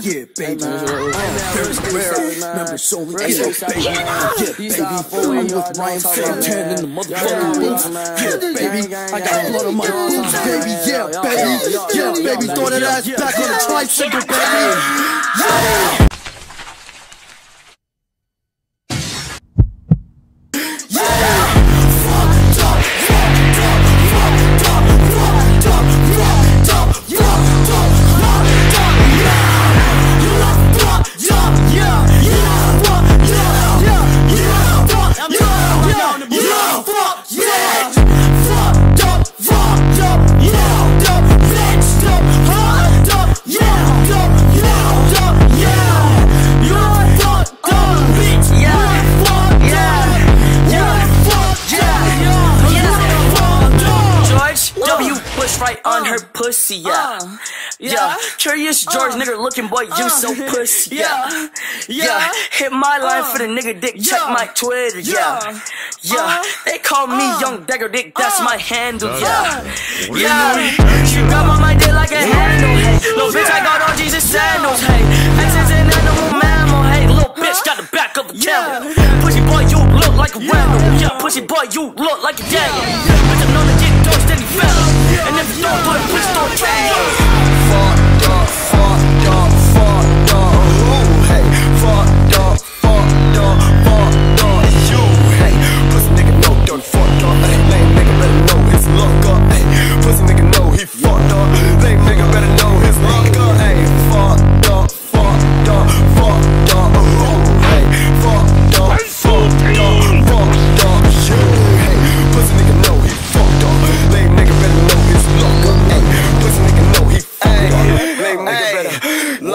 Yeah, baby. Paris Rare, members only. Yeah, baby. Yeah, baby. I'm with Ryan Fantan in the motherfucking booth. Yeah, baby. I got blood on my boots, baby. Yeah, baby. Yeah, baby. Throw that ass back on the tricycle, baby. Yeah. On her pussy, yeah. Uh, yeah. yeah. Curious George, uh, nigga looking boy, you uh, so pussy, yeah. Yeah. yeah. Hit my line for the nigga dick, check my Twitter, yeah. Yeah. They call me Young Dagger Dick, that's my handle, yeah. Yeah. She grab on my dick like a handle, hey. Little bitch, I got all Jesus sandals, hey. This is an animal mammal, hey. Little bitch got the back of a camel. Pussy boy, you look like a Randall, yeah. Pussy boy, you look like a Daniel. Bitch, I'm known to get doors, then he fell. And if you don't do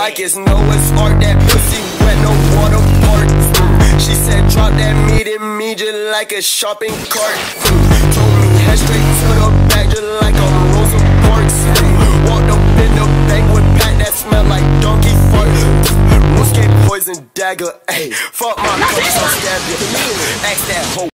like it's Noah's Ark. That pussy wet, no water park. She said, drop that meat in me just like a shopping cart. Told me head straight to the back just like a Rosa Parks. Walked up in the bank with pack that smell like donkey fart. Musket poison dagger, ayy. Fuck my cups, I'll stab you. Ask that hoe.